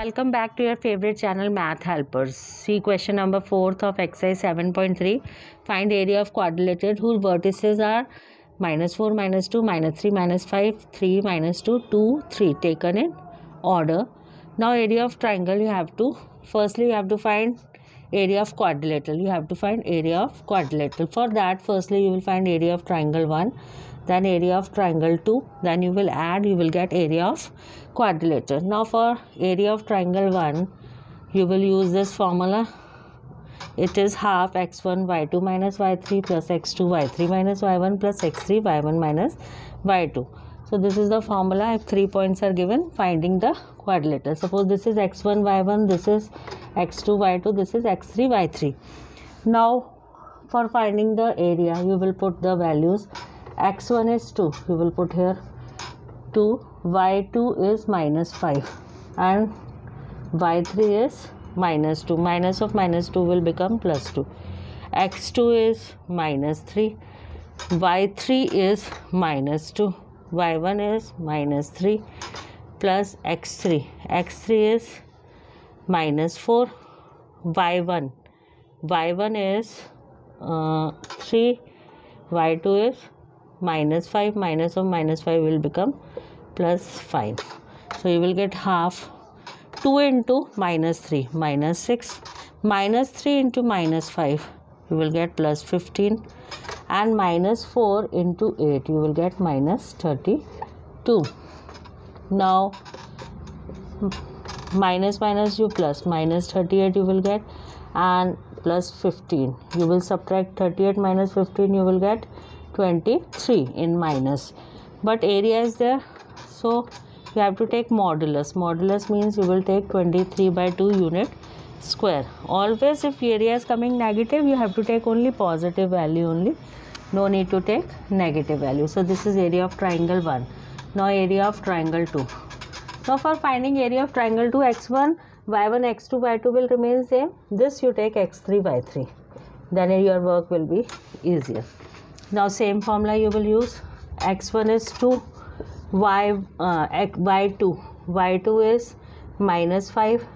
Welcome back to your favorite channel Math Helpers. See question number 4th of exercise 7.3. Find area of quadrilateral whose vertices are minus 4, minus 2, minus 3, minus 5, 3, minus 2, 2, 3 taken in order. Now area of triangle you have to firstly you have to find area of quadrilateral. You have to find area of quadrilateral. For that firstly you will find area of triangle 1 then area of triangle 2 then you will add you will get area of quadrilateral now for area of triangle 1 you will use this formula it is half x1 y2 minus y3 plus x2 y3 minus y1 plus x3 y1 minus y2 so this is the formula if three points are given finding the quadrilateral. Suppose this is x1 y1 this is x2 y2 this is x3 y3 now for finding the area you will put the values. X1 is 2 you will put here 2 y2 is minus 5 and y3 is minus 2 minus of minus 2 will become plus 2 x2 is minus 3 y3 is minus 2 y1 is minus 3 plus x3 x3 is minus 4 y1 y1 is uh, 3 y2 is minus 5 minus of minus 5 will become plus 5 so you will get half 2 into minus 3 minus 6 minus 3 into minus 5 you will get plus 15 and minus 4 into 8 you will get minus 32 now minus minus you plus minus 38 you will get and plus 15 you will subtract 38 minus 15 you will get 23 in minus. But area is there so you have to take modulus. Modulus means you will take 23 by 2 unit square. Always if area is coming negative you have to take only positive value only. No need to take negative value. So this is area of triangle 1 now area of triangle 2 now for finding area of triangle 2 x1 y1 x2 y2 will remain same. This you take x3 y3 then your work will be easier. Now same formula you will use. X1 is 2 y uh, y2 y2 is minus 5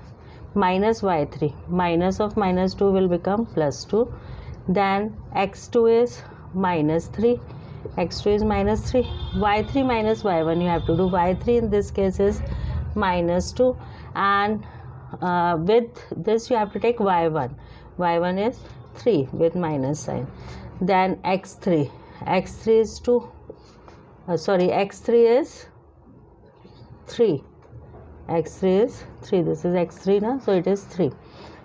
minus y3 minus of minus 2 will become plus 2 then x2 is minus 3 x2 is minus 3 y3 minus y1 you have to do y3 in this case is minus 2 and uh, with this you have to take y1 y1 is 3 with minus sign. Then x3 x3 is 2 uh, sorry x3 is 3 x3 is 3 this is x3 now so it is 3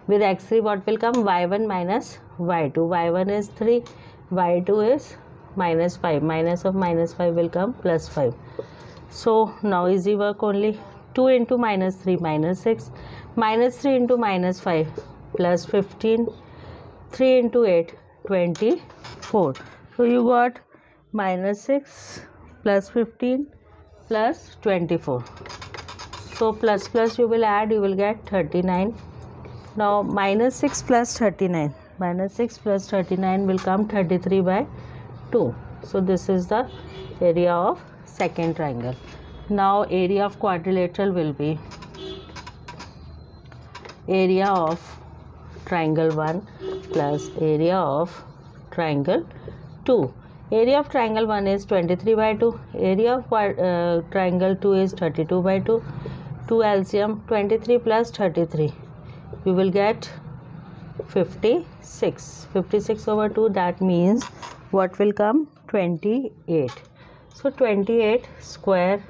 with x3 what will come? Y1 minus y2 y1 is 3 y2 is minus 5 minus of minus 5 will come plus 5 so now easy work only. 2 into minus 3 minus 6 minus 3 into minus 5 plus 15 3 into 8 24 so you got minus 6 plus 15 plus 24 so plus plus you will add you will get 39 now minus 6 plus 39 minus 6 plus 39 will come 33 by 2 so this is the area of second triangle. Now area of quadrilateral will be area of triangle 1 plus area of triangle 2 area of triangle 1 is 23 by 2 area of uh, triangle 2 is 32 by 2 2 LCM 23 plus 33 we will get 56 56 over 2 that means what will come? 28 so 28 square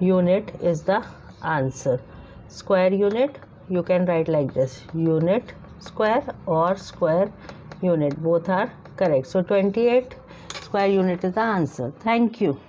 unit is the answer. Square unit you can write like this. Unit square or square unit. Both are correct. So 28 square unit is the answer. Thank you